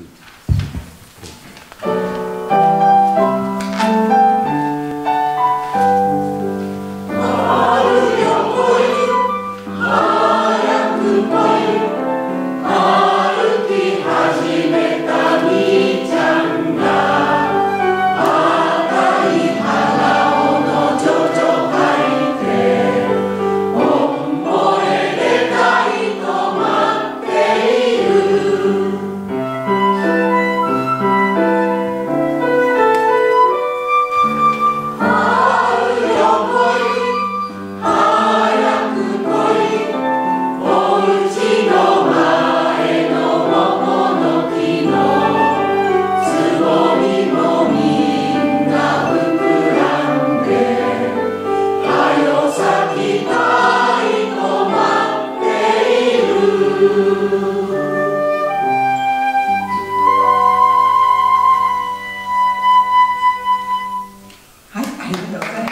feet. 还摆着在。